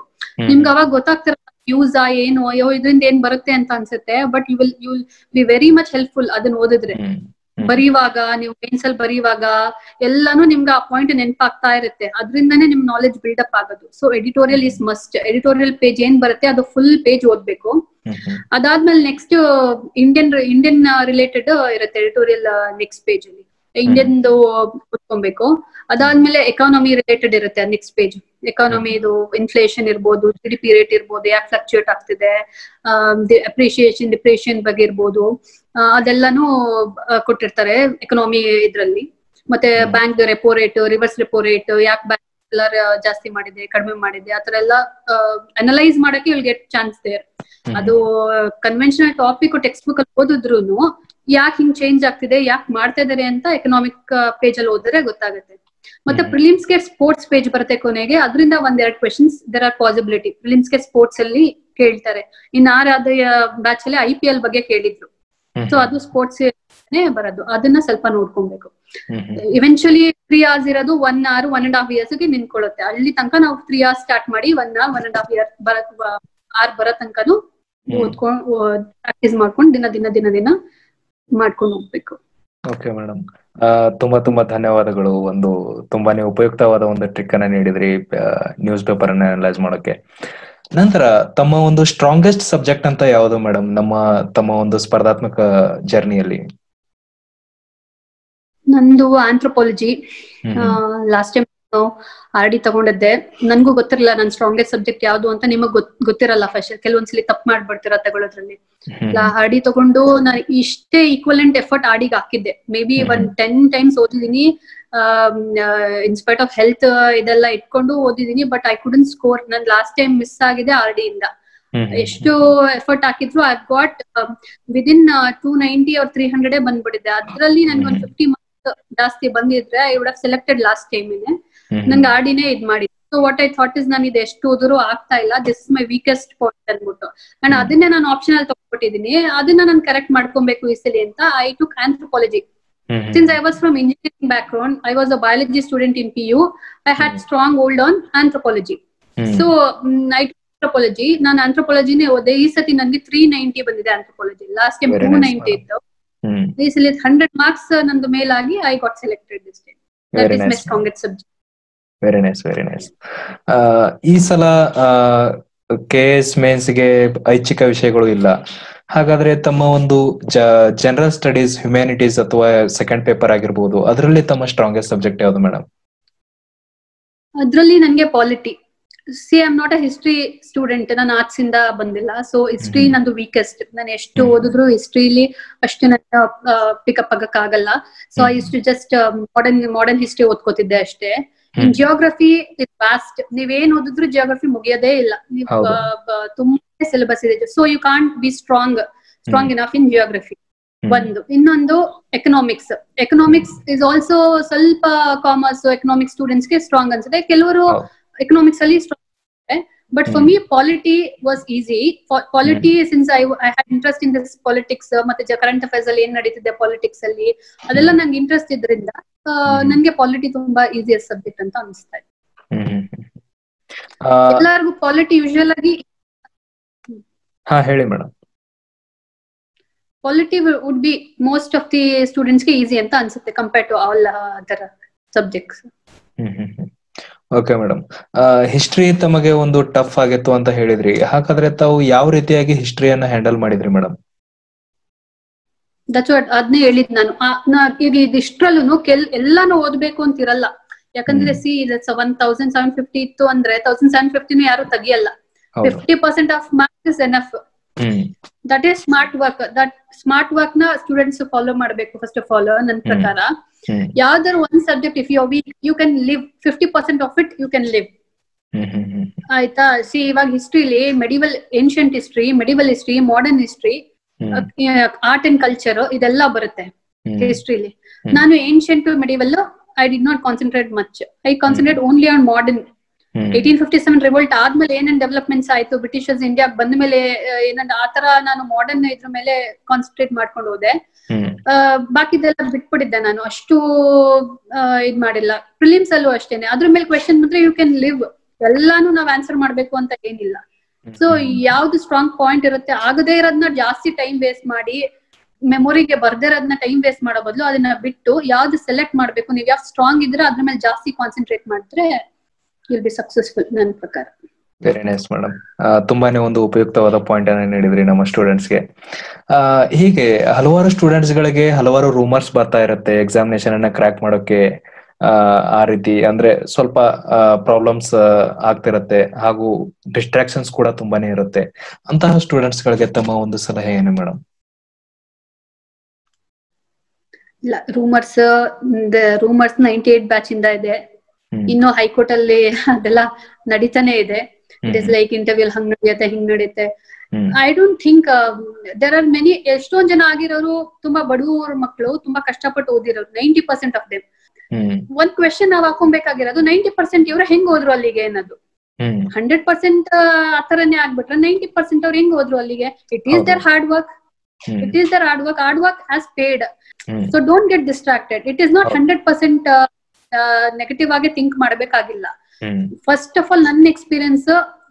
ನಿಮ್ಗೆ ಅವಾಗ ಗೊತ್ತಾಗ್ತಿರ ಯೂಸ್ ಏನು ಅಯ್ಯೋ ಇದರಿಂದ ಏನ್ ಬರುತ್ತೆ ಅಂತ ಅನ್ಸುತ್ತೆ but you will you will be very much helpful ಅದನ್ನ ಓದಿದ್ರೆ. ಬರೀವಾಗ ನೀವು ಪೆನ್ಸಲ್ ಬರೀವಾಗ ಎಲ್ಲಾನು ನಿಮ್ಗೆ ಆ ಪಾಯಿಂಟ್ ನೆನಪಾಗ್ತಾ ಇರುತ್ತೆ. ಅದರಿಂದಾನೇ ನಿಮ್ ನಾಲೆಜ್ ಅಪ್ ಆಗೋದು. So editorial is must editorial page ಏನ್ ಬರುತ್ತೆ ಅದು ಫುಲ್ ಪೇಜ್ ಓದ್ಬೇಕು. ಅದಾದ್ಮೇಲೆ ನೆಕ್ಸ್ಟ್ ಇಂಡಿಯನ್ ಇಂಡಿಯನ್ ರಿಲೇಟೆಡ್ ಇರುತ್ತೆ ಎಡಿಟೋರಿಯಲ್ ನೆಕ್ಸ್ಟ್ ಪೇಜ್ ಅಲ್ಲಿ. ಇಂಡಿಯನ್ದು ಓದ್ಕೊಬೇಕು. ಅದಾದ್ಮೇಲೆ ಎಕಾನಮಿ ರಿಲೇಟೆಡ್ ಇರುತ್ತೆ ನೆಕ್ಸ್ಟ್ ಪೇಜ್ ಎಕಾನಮಿ ಇದು ಇನ್ಫ್ಲೇಷನ್ ಇರ್ಬೋದು ಜಿ ಡಿ ಪಿ ರೇಟ್ ಇರ್ಬೋದು ಯಾಕೆ ಫ್ಲಕ್ಚುಯೇಟ್ ಆಗ್ತಿದೆ ಅಪ್ರಿಶಿಯೇಷನ್ ಡಿಪ್ರಿಷಿಯೇಷನ್ ಬಗ್ಗೆ ಇರ್ಬೋದು ಅದೆಲ್ಲಾನು ಕೊಟ್ಟಿರ್ತಾರೆ ಎಕನಾಮಿ ಇದ್ರಲ್ಲಿ. ಮತ್ತೆ bank repo rate reverse repo rate ಯಾಕೆ ಬ್ಯಾಂಕ್ ಜಾಸ್ತಿ ಮಾಡಿದೆ ಕಡಿಮೆ ಮಾಡಿದೆ ಆತರ ಎಲ್ಲ ಅನಲೈಸ್ ಮಾಡಕ್ಕೆ ವಿಲ್ ಗೆಟ್ ಚಾನ್ಸ್ ದೇರ್ ಅದು ಕನ್ವೆನ್ಷನಲ್ ಟಾಪಿಕ್ ಟೆಕ್ಸ್ಟ್ ಬುಕ್ ಅಲ್ಲಿ ಓದಿದ್ರು ಯಾಕೆ ಹಿಂಗ್ ಚೇಂಜ್ ಆಗ್ತಿದೆ ಯಾಕೆ ಮಾಡ್ತಾ ಇದಾರೆ ಅಂತ ಎಕನಾಮಿಕ್ ಪೇಜ್ ಅಲ್ಲಿ ಓದಿದ್ರೆ ಗೊತ್ತಾಗುತ್ತೆ ಮತ್ತೆ. ಪ್ರಿಲಿಮ್ಸ್ಗೆ ಸ್ಪೋರ್ಟ್ಸ್ ಪೇಜ್ ಬರುತ್ತೆ ಕೊನೆಗೆ ಅದರಿಂದ ಒಂದೆರಡು ಎರಡು ಕ್ವೆಶನ್ಸ್ ದರ್ ಆರ್ ಪಾಸಿಬಿಲಿಟಿ ಪ್ರಿಲಿಮ್ಸ್ಗೆ ಸ್ಪೋರ್ಟ್ಸ್ ಅಲ್ಲಿ ಕೇಳ್ತಾರೆ ಇನ್ ಆರಾದ ಬ್ಯಾಚ್ ಅಲ್ಲಿ ಐ ಪಿ ಎಲ್ ಬಗ್ಗೆ ಕೇಳಿದ್ರು. ಸೊ ಅದು ಸ್ಪೋರ್ಟ್ಸ್ ಬರೋದು ಅದನ್ನ ಸ್ವಲ್ಪ ನೋಡ್ಕೊಬೇಕು. ಇವೆನ್ಚುಲಿ ತ್ರೀ ಅವರ್ಸ್ ಇರೋದು one hour one and half ಇಯರ್ಸ್ಗೆ ನಿಂತ್ಕೊಳ್ಳುತ್ತೆ ಅಲ್ಲಿ ತನಕ ನಾವು ತ್ರೀ ಅವರ್ಸ್ ಸ್ಟಾರ್ಟ್ ಮಾಡಿ one hour one and half year ಬರ ಆರ್ ಬರೋ ತನಕನು. ಓದ್ಕೊಂಡು ಪ್ರಾಕ್ಟೀಸ್ ಮಾಡ್ಕೊಂಡು ದಿನ ದಿನ ದಿನ ದಿನ ಮಾಡ್ಕೊಂಡು ಹೋಗ್ಬೇಕು. ಓಕೆ ಮೇಡಮ್ ತುಂಬಾ ತುಂಬಾ ಧನ್ಯವಾದಗಳು. ಒಂದು ತುಂಬಾನೇ ಉಪಯುಕ್ತವಾದ ಒಂದು ಟ್ರಿಕ್ ಅನ್ನ ನೀಡಿದ್ರಿ ನ್ಯೂಸ್ ಪೇಪರ್ ಅನ್ನ ಅನಲೈಸ್ ಮಾಡೋಕೆ ನಂತರ ತಮ್ಮ ಒಂದು ಸ್ಟ್ರಾಂಗೆಸ್ಟ್ ಸಬ್ಜೆಕ್ಟ್ ಅಂತ ಯಾವುದು ಮೇಡಮ್ ನಮ್ಮ ತಮ್ಮ ಒಂದು ಸ್ಪರ್ಧಾತ್ಮಕ ಜರ್ನಿಯಲ್ಲಿ ನಂದು anthropology last time R D ತಗೊಂಡಿದ್ದೆ. ನನ್ಗೂ ಗೊತ್ತಿರಲ್ಲ ನನ್ನ ಸ್ಟ್ರಾಂಗೆಸ್ಟ್ ಸಬ್ಜೆಕ್ಟ್ ಯಾವ್ದು ಅಂತ ನಿಮಗ್ ಗೊತ್- ಗೊತ್ತಿರಲ್ಲ ಫಸ್ಟ್ ಕೆಲವೊಂದ್ಸಲಿ ತಪ್ಪು ಮಾಡ್ಬಿಡ್ತೀರಾ ತಗೊಳ್ಳೋದ್ರಲ್ಲಿ ಆರ್ ಡಿ ತಗೊಂಡು ನಾನು ಇಷ್ಟೇ ಈಕ್ವಲೆಂಟ್ ಎಫರ್ಟ್ ಆಡಿಗೆ ಹಾಕಿದ್ದೆ. May be. ಒಂದ್ ಟೆನ್ ಟೈಮ್ಸ್ ಓದಿದೀನಿ. ಇನ್ಸ್ಪೈಟ್ ಆಫ್ ಹೆಲ್ತ್ ಇದೆಲ್ಲ ಇಟ್ಕೊಂಡು ಓದಿದೀನಿ ಬಟ್ ಐ ಕುಡನ್ ಸ್ಕೋರ್ ನನ್ ಲಾಸ್ಟ್ ಟೈಮ್ ಮಿಸ್ ಆಗಿದೆ ಆರ್ ಡಿ ಇಂದ. ಎಷ್ಟು ಎಫರ್ಟ್ ಹಾಕಿದ್ರು I got within two ninety ಅವ್ರ ತ್ರೀ ಹಂಡ್ರೆಡ್ ಬಂದ್ಬಿಟ್ಟಿದೆ. ಅದ್ರಲ್ಲಿ ನನ್ಗೆ ಒಂದ್. ಫಿಫ್ಟಿ ಮಾರ್ಕ್ಸ್ ಜಾಸ್ತಿ ಬಂದಿದ್ರೆ I would have selected last time ನಂಗೆ ಆಡಿನೇ ಇದ್ ಮಾಡಿ so what I thought is ನಾನು ಇದು ಎಷ್ಟು ಉದುರು ಆಗ್ತಾ ಇಲ್ಲ. ದಿಸ್ ಮೈ ವೀಕೆಸ್ಟ್ ಪಾಯಿಂಟ್ ಅನ್ಬಿಟ್ಟು ಅಂಡ್ ಅದನ್ನೇ ನಾನು ಆಪ್ಷನ್ ಅಲ್ಲಿ ತಗೊಂಡ್ಬಿಟ್ಟಿದೀನಿ. ಅದನ್ನ ನಾನು ಕರೆಕ್ಟ್ ಮಾಡ್ಕೊಬೇಕು ಈ ಸಲಿ ಅಂತ I took anthropology since I was from engineering background I was a biology student in P U I had. Strong hold on anthropology so I anthropology ನಾನು ಆಂಥ್ರೋಪಾಲಜಿನೇ ಓದೆ ಈ ಸತಿ ನನಗೆ ತ್ರೀ ನೈಂಟಿ ಬಂದಿದೆ anthropology last time two ninety. ಇತ್ತು. ಈ ಸಲ ಹಂಡ್ರೆಡ್ ಮಾರ್ಕ್ಸ್ ನಂದು ಮೇಲಾಗಿ I got selected this time that is my strongest subject very nice very nice ಈ ಸಲ ಕೆ ಎಸ್ ಮೇನ್ಸ್ಗೆ ಐಚ್ಛಿಕ ವಿಷಯಗಳು ಇಲ್ಲ. ಹಾಗಾದ್ರೆ ತಮ್ಮ ಒಂದು ಜನರಲ್ ಸ್ಟಡೀಸ್ ಹ್ಯುಮ್ಯಾನಿಟೀಸ್ ಅಥವಾ ಸೆಕೆಂಡ್ ಪೇಪರ್ ಆಗಿರ್ಬೋದು ಅದರಲ್ಲಿ ತಮ್ಮ ಸ್ಟ್ರಾಂಗೆಸ್ಟ್ ಸಬ್ಜೆಕ್ಟ್ ಯಾವುದು ಮೇಡಮ್ ಅದರಲ್ಲಿ ನನಗೆ polity see I am not a history student ನಾನು ಆರ್ಟ್ಸ್ ಇಂದ ಬಂದಿಲ್ಲ. ಸೊ ಹಿಸ್ಟ್ರಿ ನಂದು ವೀಕೆಸ್ಟ್ ನಾನು ಎಷ್ಟು. ಓದಿದ್ರು ಹಿಸ್ಟ್ರಿಲಿ ಅಷ್ಟು ನನ್ನ ಪಿಕಪ್ ಆಗಕ್ಕಾಗಲ್ಲ. ಸೊ. ಇಷ್ಟು ಜಸ್ಟ್ ಮಾಡರ್ನ್ ಮಾಡರ್ನ್ ಹಿಸ್ಟ್ರಿ ಓದ್ಕೋತಿದ್ದೆ ಅಷ್ಟೇ. ಜಿಯೋಗ್ರಫಿ ಇಸ್ ವಾಸ್ಟ್ ನೀವೇನ್ ಓದಿದ್ರು ಜಿಯೋಗ್ರಫಿ ಮುಗಿಯೋದೇ ಇಲ್ಲ. ತುಂಬಾ ಸಿಲೆಬಸ್ ಇದೆ. So you can't be strong strong enough in geography. ಒಂದು. ಇನ್ನೊಂದು ಎಕನಾಮಿಕ್ಸ್ ಎಕನಾಮಿಕ್ಸ್ ಇಸ್ ಆಲ್ಸೋ ಸ್ವಲ್ಪ ಕಾಮರ್ಸ್ ಎಕನಾಮಿಕ್ಸ್ ಸ್ಟೂಡೆಂಟ್ಸ್ಗೆ ಸ್ಟ್ರಾಂಗ್ ಅನ್ಸುತ್ತೆ. ಕೆಲವರು ಎಕನಾಮಿಕ್ಸ್ ಅಲ್ಲಿ strong but for me me polity was easy polity since I I had interest in this politics ಮತ್ತೆ current affairs ಅಲ್ಲಿ ಏನ್ ನಡೀತಿದೆ ಪಾಲಿಟಿಕ್ಸ್ ಅಲ್ಲಿ ಅದೆಲ್ಲ ನಂಗೆ ಇಂಟ್ರೆಸ್ಟ್ ಇದ್ರಿಂದ ನಂಗೆ ಪಾಲಿಟಿ ತುಂಬಾ ಈಸಿಯಸ್ಟ್ ಸಬ್ಜೆಕ್ಟ್ ಅಂತ ಅನಿಸ್ತಾ ಇದೆ ಎಲ್ಲರಿಗೂ ಪಾಲಿಟಿ ಯೂಶುವಲ್ ಆಗಿ ಹಾ ಹೇಳಿ madam. Polity would be most of the ಸ್ಟೂಡೆಂಟ್ಸ್ಗೆ ಈಸಿ ಅಂತ ಅನ್ಸುತ್ತೆ compare to all other subjects okay madam history ತಮಗೆ ಒಂದು ಟಫ್ ಆಗಿತ್ತು ಅಂತ ಹೇಳಿದ್ರಿ. ಹಾಗಾದ್ರೆ ತಾವು ಯಾವ ರೀತಿಯಾಗಿ ಹಿಸ್ಟ್ರಿಯನ್ನ ಹ್ಯಾಂಡಲ್ ಮಾಡಿದ್ರಿ ಮೇಡಮ್ ದಟ್ಸ್ ವಾಟ್ ಅದನ್ನೇ ಹೇಳಿದ್ ನಾನು. ಈಗ ಇದಿಷ್ಟ್ರಲ್ಲೂ ಕೆಲ್ ಎಲ್ಲಾನು ಓದ್ಬೇಕು ಅಂತಿರಲ್ಲ ಯಾಕಂದ್ರೆ. See one thousand seven fifty ಇತ್ತು ಅಂದ್ರೆ ತೌಸಂಡ್ ಸೆವೆನ್ ಫಿಫ್ಟಿನೂ ಯಾರು ತೆಗಿಯಲ್ಲ. Fifty percent of marks N enough hmm. That is smart work that smart ವರ್ಕ್ನ students follow ಮಾಡಬೇಕು ಫಸ್ಟ್ ಆಫ್ ಆಲ್ ನನ್ನ ಪ್ರಕಾರ. ಯಾವ್ದಾದ್ರು ಒಂದ್ subject if you weak you can leave fifty percent of it you can leave ಆಯ್ತಾ? See ಇವಾಗ ಹಿಸ್ಟ್ರಿಲಿ medieval ancient history medieval history modern history art and culture ಇದೆಲ್ಲ ಬರುತ್ತೆ ಹಿಸ್ಟ್ರಿಲಿ. ನಾನು ancient medieval I did not concentrate much I concentrate only on modern eighteen fifty seven revolt ಆದ್ಮೇಲೆ ಏನೇನ್ developments ಆಯ್ತು? Britishers ಇಂಡಿಯಾಗ್ ಬಂದ ಮೇಲೆ ಏನಂದ್ರೆ ಆತರ ನಾನು ಮಾಡರ್ನ್ ಇದ್ರ ಮೇಲೆ ಕಾನ್ಸಂಟ್ರೇಟ್ ಮಾಡ್ಕೊಂಡು ಹೋದೆ. ಬಾಕಿದೆಲ್ಲ ಬಿಟ್ಬಿಟ್ಟಿದ್ದೆ ನಾನು. ಅಷ್ಟು ಇದ್ ಮಾಡಿಲ್ಲ. ಪ್ರಿಲಿಮ್ಸ್ ಅಲ್ಲೂ ಅಷ್ಟೇನೆ. ಅದ್ರ ಮೇಲೆ ಕ್ವೆಶನ್ ಬಂದ್ರೆ ಯು ಕ್ಯಾನ್ ಲಿವ್ ಎಲ್ಲಾನು ನಾವ್ ಆನ್ಸರ್ ಮಾಡ್ಬೇಕು ಅಂತ ಏನಿಲ್ಲ. ಸೊ ಯಾವ್ದು ಸ್ಟ್ರಾಂಗ್ ಪಾಯಿಂಟ್ ಇರುತ್ತೆ? ಆಗದೇ ಇರೋದನ್ನ ಜಾಸ್ತಿ ಟೈಮ್ ವೇಸ್ಟ್ ಮಾಡಿ ಮೆಮೊರಿಗೆ ಬರ್ದೇ ಇರೋದನ್ನ ಟೈಮ್ ವೇಸ್ಟ್ ಮಾಡೋ ಬದಲು ಅದನ್ನ ಬಿಟ್ಟು ಯಾವ್ದು ಸೆಲೆಕ್ಟ್ ಮಾಡ್ಬೇಕು? ನೀವ್ ಯಾವ್ದು ಸ್ಟ್ರಾಂಗ್ ಇದ್ರೆ ಅದ್ರ ಮೇಲೆ ಜಾಸ್ತಿ ಕಾನ್ಸಂಟ್ರೇಟ್ ಮಾಡಿದ್ರೆ ವಿಲ್ ಬಿ ಸಕ್ಸಸ್ಫುಲ್ ನನ್ನ ಪ್ರಕಾರ. ವೆರಿ ನೈಸ್ ಮೇಡಮ್ ತುಂಬಾನೇ ಒಂದು ಉಪಯುಕ್ತವಾದ ಪಾಯಿಂಟ್ ಅನ್ನ ನೀಡಿದ್ರಿ ನಮ್ಮ ಸ್ಟೂಡೆಂಟ್ಸ್ಗೆ ಹೀಗೆ ಹಲವಾರು ಸ್ಟೂಡೆಂಟ್ಸ್ ಗಳಿಗೆ ಹಲವಾರು ರೂಮರ್ಸ್ ಬರ್ತಾ ಇರುತ್ತೆ ಎಕ್ಸಾಮಿನೇಷನ್ ಅನ್ನ ಕ್ರ್ಯಾಕ್ ಮಾಡೋಕೆ ಆ, ರೀತಿ. ಅಂದ್ರೆ ಸ್ವಲ್ಪ ಪ್ರಾಬ್ಲಮ್ಸ್ ಆಗ್ತಿರತ್ತೆ ಹಾಗೂ ಡಿಸ್ಟ್ರಾಕ್ಷನ್ಸ್ ಕೂಡ ತುಂಬಾನೇ ಇರುತ್ತೆ. ಅಂತಹ ಸ್ಟೂಡೆಂಟ್ಸ್ ಗಳಿಗೆ ತಮ್ಮ ಒಂದು ಸಲಹೆ ಏನು ಮೇಡಮ್ ಇಲ್ಲ rumours rumours ninety eight batch ಇಂದ ಇದೆ. ಇನ್ನು ಹೈಕೋರ್ಟ್ ಅಲ್ಲಿ ಅದೆಲ್ಲ ನಡೀತಾನೆ ಇದೆ. ಇಟ್ ಇಸ್ ಲೈಕ್ ಇಂಟರ್ವ್ಯೂ ಹಂಗ್ ನಡೆಯುತ್ತೆ ಹಿಂಗ್ ನಡೆಯುತ್ತೆ. I don't think there are many ಎಷ್ಟೊಂದ್ ಜನ ಆಗಿರೋರು ತುಂಬಾ ಬಡವರ ಮಕ್ಕಳು ತುಂಬಾ ಕಷ್ಟಪಟ್ಟು ಓದಿರೋರು ನೈಂಟಿ ಪರ್ಸೆಂಟ್ ಆಫ್ ದೆಮ್ ಒಂದ್ ಕ್ವೆಶನ್ ನಾವ್ ಹಾಕೊಬೇಕಾಗಿರೋದು ನೈಂಟಿ ಪರ್ಸೆಂಟ್ ಇವ್ರ ಹೆಂಗ್ ಹೋದ್ರು ಅಲ್ಲಿಗೆ ಅನ್ನೋದು. ಹಂಡ್ರೆಡ್ ಪರ್ಸೆಂಟ್ ಆತರನೇ ಆಗ್ಬಿಟ್ರೆ ನೈಂಟಿ ಪರ್ಸೆಂಟ್ ಅವ್ರು ಹೆಂಗ್ ಹೋದ್ರು ಅಲ್ಲಿಗೆ? It is their hard work it is their hard work hard work has paid so don't get distracted it is not. Hundred percent negative ಆಗಿ ಥಿಂಕ್ ಮಾಡಬೇಕಾಗಿಲ್ಲ. ಫಸ್ಟ್ ಆಫ್ ಆಲ್ ನನ್ನ experience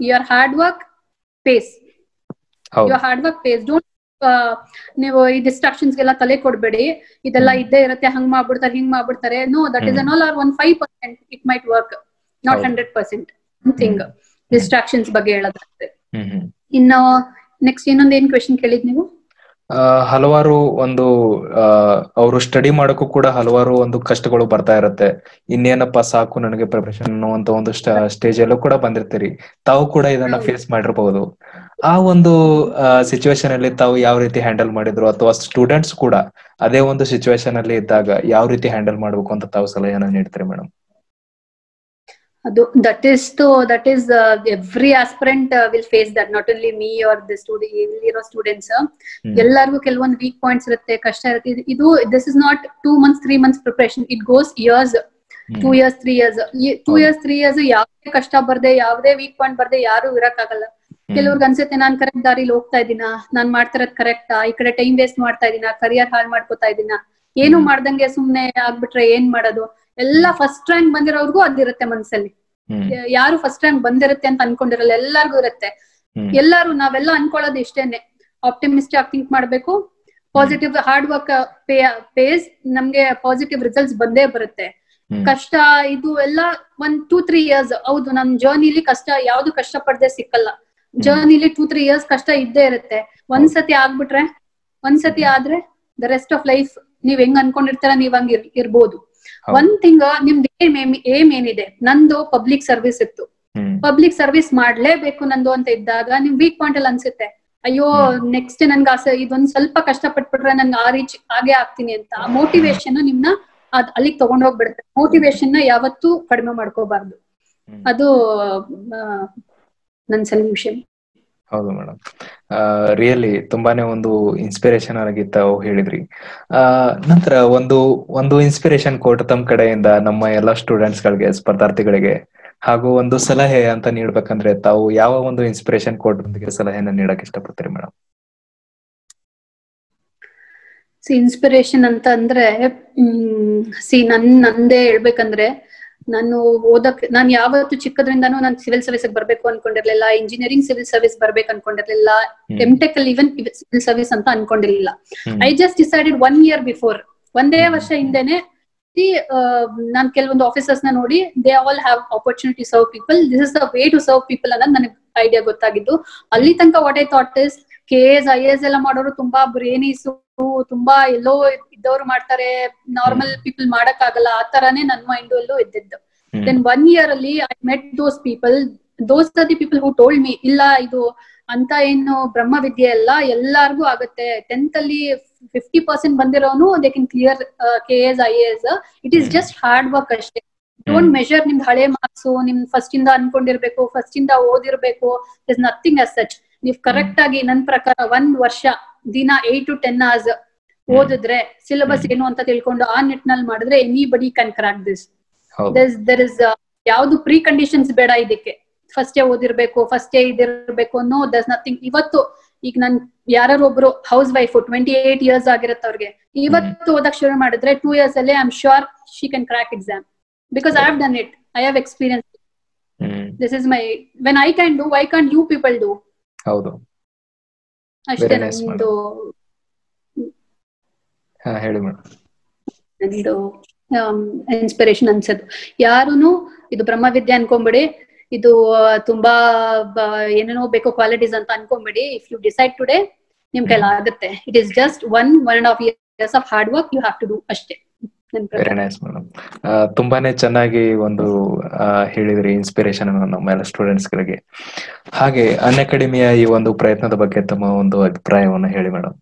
your hard work pays your hard work pays don't ನೀವು ಈ distractions ಗೆಲ್ಲ ತಲೆ ಕೊಡ್ಬೇಡಿ. ಇದೆಲ್ಲ ಇದ್ದೇ ಇರುತ್ತೆ ಹಂಗ್ ಮಾಡ್ಬಿಡ್ತಾರೆ ಹಿಂಗ್ ಮಾಡ್ಬಿಡ್ತಾರೆ. No that is. On all or one five percent it might work not. Hundred percent thing distractions ಬಗ್ಗೆ ಹೇಳೋದಾದ್ರೆ. ಇನ್ನು ನೆಕ್ಸ್ಟ್ ಇನ್ನೊಂದ್ ಏನ್ ಕ್ವೆಶನ್ ಕೇಳಿದ್ ನೀವು? ಹಲವಾರು ಒಂದು ಅವರು ಸ್ಟಡಿ ಮಾಡೋಕ್ಕೂ ಕೂಡ ಹಲವಾರು ಒಂದು ಕಷ್ಟಗಳು ಬರ್ತಾ ಇರುತ್ತೆ. ಇನ್ನೇನಪ್ಪ ಸಾಕು ನನಗೆ ಪ್ರಿಪರೇಷನ್ ಅನ್ನುವಂತ ಒಂದು ಸ್ಟೇಜ್ ಅಲ್ಲೂ ಕೂಡ ಬಂದಿರ್ತೀರಿ. ತಾವು ಕೂಡ ಇದನ್ನ ಫೇಸ್ ಮಾಡಿರ್ಬಹುದು ಆ ಒಂದು ಸಿಚುವೇಶನ್ ಅಲ್ಲಿ ತಾವು ಯಾವ ರೀತಿ ಹ್ಯಾಂಡಲ್ ಮಾಡಿದ್ರು ಅಥವಾ ಸ್ಟೂಡೆಂಟ್ಸ್ ಕೂಡ ಅದೇ ಒಂದು ಸಿಚುವೇಶನ್ ಅಲ್ಲಿ ಇದ್ದಾಗ ಯಾವ ರೀತಿ ಹ್ಯಾಂಡಲ್ ಮಾಡ್ಬೇಕು ಅಂತ ತಾವು ಸಲಹೆಯನ್ನು ನೀಡ್ತೀರಿ ಮೇಡಮ್ ಅದು that is to that is every aspirant will face that not only me are the study ಇಲ್ಲಿರೋ ಸ್ಟೂಡೆಂಟ್ಸ್ ಎಲ್ಲರಿಗೂ ಕೆಲವೊಂದು ವೀಕ್ ಪಾಯಿಂಟ್ಸ್ ಇರುತ್ತೆ ಕಷ್ಟ ಇರುತ್ತೆ. ಇದು- this is not two months three months preparation it goes years two years three years two. Years three years ಯಾವ್ದೇ ಕಷ್ಟ ಬರದೆ ಯಾವುದೇ ವೀಕ್ ಪಾಯಿಂಟ್ ಬರದೆ ಯಾರು ಇರಕ್ಕಾಗಲ್ಲ. ಕೆಲವ್ರಿಗೆ ಅನ್ಸುತ್ತೆ ನಾನ್ ಕರೆಕ್ಟ್ ದಾರಿಲಿ ಹೋಗ್ತಾ ಇದೀನಾ ನಾನ್ ಮಾಡ್ತಿರೋದ್ ಕರೆಕ್ಟ್ ಈ ಕಡೆ ಟೈಮ್ ವೇಸ್ಟ್ ಮಾಡ್ತಾ ಇದೀನಾ ಕರಿಯರ್ ಹಾಳು ಮಾಡ್ಕೋತಾ ಇದೀನಾ ಏನು. ಮಾಡ್ದಂಗೆ ಸುಮ್ನೆ ಆಗ್ಬಿಟ್ರೆ ಏನ್ ಮಾಡೋದು? ಎಲ್ಲಾ ಫಸ್ಟ್ ರ್ಯಾಂಕ್ ಬಂದಿರೋರ್ಗೂ ಅದಿರುತ್ತೆ ಮನ್ಸಲ್ಲಿ. ಯಾರು ಫಸ್ಟ್ ರ್ಯಾಂಕ್ ಬಂದಿರುತ್ತೆ ಅಂತ ಅನ್ಕೊಂಡಿರಲ್ಲ ಎಲ್ಲಾರ್ಗು ಇರುತ್ತೆ. ಎಲ್ಲಾರು ನಾವೆಲ್ಲ ಅನ್ಕೊಳ್ಳೋದು ಇಷ್ಟೇನೆ. ಆಪ್ಟಿಮಿಸ್ಟಿಕ್ ಆಗಿ ಥಿಂಕ್ ಮಾಡ್ಬೇಕು. Positive hard work pay pays ನಮ್ಗೆ ಪಾಸಿಟಿವ್ ರಿಸಲ್ಟ್ಸ್ ಬಂದೇ ಬರುತ್ತೆ. ಕಷ್ಟ ಇದು ಎಲ್ಲ ಒಂದ್ ಟೂ ತ್ರೀ ಇಯರ್ಸ್ ಹೌದು ನಮ್ ಜರ್ನಿಲಿ ಕಷ್ಟ ಯಾವ್ದು ಕಷ್ಟ ಪಡ್ದೆ ಸಿಕ್ಕಲ್ಲ ಜರ್ನಿಲಿ ಟೂ ತ್ರೀ ಇಯರ್ಸ್ ಕಷ್ಟ ಇದ್ದೇ ಇರುತ್ತೆ. ಒಂದ್ಸತಿ ಆಗ್ಬಿಟ್ರೆ ಒಂದ್ಸತಿ ಆದ್ರೆ ದ ರೆಸ್ಟ್ ಆಫ್ ಲೈಫ್ ನೀವ್ ಹೆಂಗ್ ಅನ್ಕೊಂಡಿರ್ತೀರ ನೀವ್ ಹಂಗ್ ಇರ್- ಇರ್ಬೋದು. ಒಂದ್ ತಿಂಗ ನಿಮ್ದು ಏಮ್ ಏಮ್ ಏನಿದೆ? ನಂದು ಪಬ್ಲಿಕ್ ಸರ್ವಿಸ್ ಇತ್ತು. ಪಬ್ಲಿಕ್ ಸರ್ವಿಸ್ ಮಾಡ್ಲೇಬೇಕು ನಂದು ಅಂತ ಇದ್ದಾಗ ನಿಮ್ ವೀಕ್ ಪಾಯಿಂಟ್ ಅಲ್ಲಿ ಅನ್ಸುತ್ತೆ. ಅಯ್ಯೋ ನೆಕ್ಸ್ಟ್ ನನ್ಗೆ ಆಸೆ ಇದೊಂದ್ ಸ್ವಲ್ಪ ಕಷ್ಟ ಪಟ್ಬಿಟ್ರೆ ನನ್ಗೆ ಆ ರೀಚ್ ಹಾಗೆ ಆಗ್ತೀನಿ ಅಂತ. ಆ ಮೋಟಿವೇಶನ್ ನಿಮ್ನ ಅದ್ ಅಲ್ಲಿಗೆ ತಗೊಂಡ್ ಹೋಗ್ಬಿಡುತ್ತೆ ಮೋಟಿವೇಶನ್ನ ಯಾವತ್ತೂ ಕಡಿಮೆ ಮಾಡ್ಕೋಬಾರ್ದು. ಅದು ನನ್ ಸಲ್ಯೂಷನ್ ಹೌದು ಮೇಡಮ್ ರಿಯಲಿ ತುಂಬಾನೇ ಒಂದು ಇನ್ಸ್ಪಿರೇಷನ್ ಆಗಿತ್ತು ಹೇಳಿದ್ರಿ. ನಂತರ ಒಂದು ಒಂದು ಇನ್ಸ್ಪಿರೇಷನ್ ಕೋಟ್ ತಮ್ಮ ಕಡೆಯಿಂದ ನಮ್ಮ ಎಲ್ಲ ಸ್ಟೂಡೆಂಟ್ಸ್ ಗಳಿಗೆ, ಸ್ಪರ್ಧಾರ್ಥಿಗಳಿಗೆ ಹಾಗೂ ಒಂದು ಸಲಹೆ ಅಂತ ನೀಡ್ಬೇಕಂದ್ರೆ ತಾವು ಯಾವ ಒಂದು ಇನ್ಸ್ಪಿರೇಷನ್ ಕೋಟ್ ಒಂದಿಗೆ ನೀಡಕ್ ಇಷ್ಟಪಡ್ತೀರಿ ಮೇಡಮ್ ಇನ್ಸ್ಪಿರೇಷನ್ ಅಂತ ಅಂದ್ರೆ ಸಿ ನನ್, ನಂದೇ ಹೇಳ್ಬೇಕಂದ್ರೆ ನಾನು ಓದಕ್ ನಾನು ಯಾವತ್ತು ಚಿಕ್ಕದ್ರಿಂದಾನು ನಾನು ಸಿವಿಲ್ ಸರ್ವಿಸ್ ಬರ್ಬೇಕು ಅನ್ಕೊಂಡಿರ್ಲಿಲ್ಲ ಇಂಜಿನಿಯರಿಂಗ್ ಸಿವಿಲ್ ಸರ್ವಿಸ್ ಬರ್ಬೇಕು ಅನ್ಕೊಂಡಿರ್ಲಿಲ್ಲ ಎಂ ಟೆಕ್ ಅಲ್ಲಿ ಇವನ್ ಸಿವಿಲ್ ಸರ್ವಿಸ್ ಅಂತ ಅನ್ಕೊಂಡಿರ್ಲಿಲ್ಲ. I just decided one year before ಒಂದೇ ವರ್ಷ ಹಿಂದೆನೆ ನಾನ್ ಕೆಲವೊಂದು ಆಫೀಸರ್ಸ್ನ ನೋಡಿ they all have opportunity serve people this is the way to serve people ಅನ್ನೋದು ನನಗೆ ಐಡಿಯಾ ಗೊತ್ತಾಗಿದ್ದು. ಅಲ್ಲಿ ತನಕ what I thought is K S I S ಎಲ್ಲ ಮಾಡೋರು ತುಂಬಾ ಬ್ರೇನೀಸು ತುಂಬಾ ಎಲ್ಲೋ ಇದ್ದವ್ರು ಮಾಡ್ತಾರೆ ನಾರ್ಮಲ್ ಪೀಪಲ್ ಮಾಡಕ್ ಆಗಲ್ಲ ಆ ತರಾನೇ ನನ್ ಮೈಂಡ್ ಅಲ್ಲೂ ಇದ್ದಿದ್ದು. ದೆನ್ ಒನ್ ಇಯರ್ ಅಲ್ಲಿ I met those people those are the people who told me ಇಲ್ಲ ಇದು ಅಂತ ಏನು ಬ್ರಹ್ಮ ವಿದ್ಯೆ ಅಲ್ಲ ಎಲ್ಲಾರ್ಗೂ ಆಗುತ್ತೆ. ಟೆಂತ್ ಅಲ್ಲಿ fifty percent ಬಂದಿರೋನು they can clear K S I S it is just hard work ಅಷ್ಟೇ. ಡೋಂಟ್ ಮೆಷರ್ ನಿಮ್ದು ಹಳೆ ಮಾರ್ಕ್ಸ್ ನಿಮ್ ಫಸ್ಟ್ ಇಂದ ಅನ್ಕೊಂಡಿರ್ಬೇಕು ಫಸ್ಟ್ ಇಂದ ಓದಿರ್ಬೇಕು. ಇಸ್ ನಥಿಂಗ್ ಅಸ್ ಸಚ್ ನೀವ್ ಕರೆಕ್ಟ್ ಆಗಿ ನನ್ ಪ್ರಕಾರ ಒಂದ್ ವರ್ಷ ದಿನ ಏಟ್ ಟು ಟೆನ್ ಅವರ್ಸ್ ಓದಿದ್ರೆ ಸಿಲೆಬಸ್ ಏನು ಅಂತ ತಿಳ್ಕೊಂಡು ಆ ನಿಟ್ಟಿನಲ್ಲಿ ಮಾಡಿದ್ರೆ anybody can crack this there is ಯಾವ್ದು ಪ್ರೀ ಕಂಡೀಷನ್ಸ್ ಬೇಡ ಇದಕ್ಕೆ. ಫಸ್ಟ್ ಫಸ್ಟೇ ಓದಿರ್ಬೇಕು ಏ ಇದಿರ್ಬೇಕು ಅನ್ನೋ ದಸ್ ನಥಿಂಗ್ ಇವತ್ತು ಈಗ ನನ್ ಯಾರು ಒಬ್ರು housewife twenty eight years ಆಗಿರುತ್ತೆ ಅವ್ರಿಗೆ. ಇವತ್ತು ಓದಕ್ ಶುರು ಮಾಡಿದ್ರೆ ಟೂ ಇಯರ್ಸ್ ಅಲ್ಲಿ I am sure she can crack exam because I have done it I have experience this is my when I can do why can you people do ಹೌದು. ಅಷ್ಟೇ ನಂದು ಹೇಳಿ ಮೇಡಮ್ ನಂದು ಇನ್ಸ್ಪಿರೇಷನ್ ಅನ್ಸತ್ ಯಾರುನು ಇದು ಬ್ರಹ್ಮವಿದ್ಯೆ ಅನ್ಕೊಂಬಿಡಿ ಇದು ತುಂಬಾ ಏನೇನೋ ಬೇಕೋ ಕ್ವಾಲಿಟೀಸ್ ಅಂತ ಅನ್ಕೊಂಬಿಡಿ. ಇಫ್ ಯು ಡಿಸೈಡ್ ಟುಡೇ ನಿಮ್ ಕೈಲಾಗುತ್ತೆ it is just one one and half years of hard work you have to do ಅಷ್ಟೇ. ವೆರಿ ನೈಸ್ ಮೇಡಮ್ ತುಂಬಾನೇ ಚೆನ್ನಾಗಿ ಒಂದು ಹೇಳಿದ್ರಿ ಇನ್ಸ್ಪಿರೇಷನ್ ನಮ್ಮ ಸ್ಟೂಡೆಂಟ್ಸ್ ಗಳಿಗೆ. ಹಾಗೆ ಅನ್ ಅಕಾಡೆಮಿಯ ಈ ಒಂದು ಪ್ರಯತ್ನದ ಬಗ್ಗೆ ತಮ್ಮ ಒಂದು ಅಭಿಪ್ರಾಯವನ್ನು ಹೇಳಿ ಮೇಡಮ್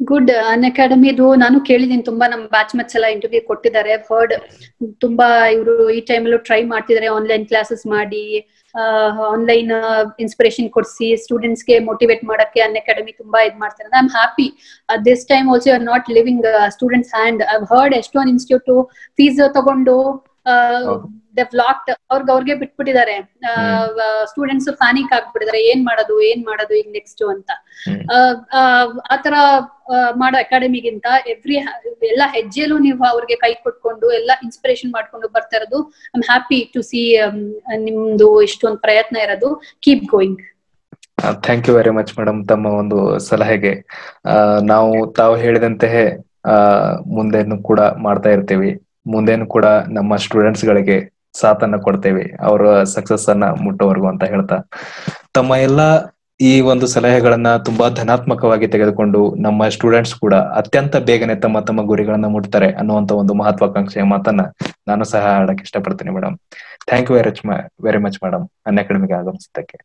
ಗುಡ್ ಅನ್ ಅಕಾಡೆಮಿದು ನಾನು ಕೇಳಿದೀನಿ ತುಂಬಾ ನಮ್ ಬ್ಯಾಚ್ ಮೆಟ್ಸ್ ಎಲ್ಲ ಇಂಟರ್ವ್ಯೂ ಕೊಟ್ಟಿದ್ದಾರೆ. ಹರ್ಡ್ ತುಂಬಾ ಇವರು ಈ ಟೈಮಲ್ಲೂ ಟ್ರೈ ಮಾಡ್ತಿದ್ದಾರೆ. ಆನ್ಲೈನ್ ಕ್ಲಾಸಸ್ ಮಾಡಿ. ಆನ್ಲೈನ್ ಇನ್ಸ್ಪಿರೇಷನ್ ಕೊಡಿಸಿ ಸ್ಟೂಡೆಂಟ್ಸ್ಗೆ ಮೋಟಿವೇಟ್ ಮಾಡಕ್ಕೆ ಅನ್ ಅಕಾಡೆಮಿ ತುಂಬಾ ಇದ್ ಮಾಡ್ತಾರೆ. I am happy this time also are not living students hand I heard ಎಷ್ಟೊಂದು ಇನ್ಸ್ಟಿಟ್ಯೂಟ್ ಫೀಸ್ ತಗೊಂಡು ಲಾಕ್ಡ್ ಅವ್ರಿಗೆ ಅವ್ರಿಗೆ ಬಿಟ್ಬಿಟ್ಟಿದ್ದಾರೆ ಸ್ಟೂಡೆಂಟ್ಸ್ ಪ್ಯಾನಿಕ್ ಆಗ್ಬಿಟ್ಟಿದ್ದಾರೆ ಏನ್ ಮಾಡೋದು ಏನ್ ಮಾಡೋದು ಈಗ ನೆಕ್ಸ್ಟ್ ಅಂತ. ಆತರ ಮಾಡೋ ಅಕಾಡೆಮಿಗಿಂತ ಎವ್ರಿ ಎಲ್ಲ ಹೆಜ್ಜೆಲೂ ನೀವು ಅವ್ರಿಗೆ ಕೈ ಕೊಟ್ಕೊಂಡು ಎಲ್ಲ ಇನ್ಸ್ಪಿರೇಷನ್ ಮಾಡ್ಕೊಂಡು ಬರ್ತಾ ಇರೋದು. ಐ ಹ್ಯಾಪಿ ಟು ಸಿ ನಿಮ್ದು ಇಷ್ಟೊಂದು ಪ್ರಯತ್ನ ಇರೋದು. Keep going thank you very much madam ತಮ್ಮ ಒಂದು ಸಲಹೆಗೆ. ನಾವು ತಾವು ಹೇಳಿದಂತೆ ಮುಂದೆನು ಕೂಡ ಮಾಡ್ತಾ ಇರ್ತೀವಿ. ಮುಂದೇನು ಕೂಡ ನಮ್ಮ ಸ್ಟೂಡೆಂಟ್ಸ್ ಗಳಿಗೆ ಸಾಥನ್ನ ಕೊಡ್ತೇವೆ. ಅವರ ಸಕ್ಸಸ್ ಅನ್ನ ಮುಟ್ಟೋವರೆಗೂ ಅಂತ ಹೇಳ್ತಾ. ತಮ್ಮ ಎಲ್ಲಾ ಈ ಒಂದು ಸಲಹೆಗಳನ್ನ ತುಂಬಾ ಧನಾತ್ಮಕವಾಗಿ ತೆಗೆದುಕೊಂಡು ನಮ್ಮ ಸ್ಟೂಡೆಂಟ್ಸ್ ಕೂಡ ಅತ್ಯಂತ ಬೇಗನೆ ತಮ್ಮ ತಮ್ಮ ಗುರಿಗಳನ್ನ ಮುಟ್ತಾರೆ ಅನ್ನುವಂತ ಒಂದು ಮಹತ್ವಾಕಾಂಕ್ಷೆಯ ಮಾತನ್ನ ನಾನು ಸಹ ಆಡಕ್ಕೆ ಇಷ್ಟಪಡ್ತೀನಿ madam thank you very very much madam ಅನ್ ಅಕಾಡೆಮಿಗೆ ಆಗಮಿಸಿದ್ದಕ್ಕೆ.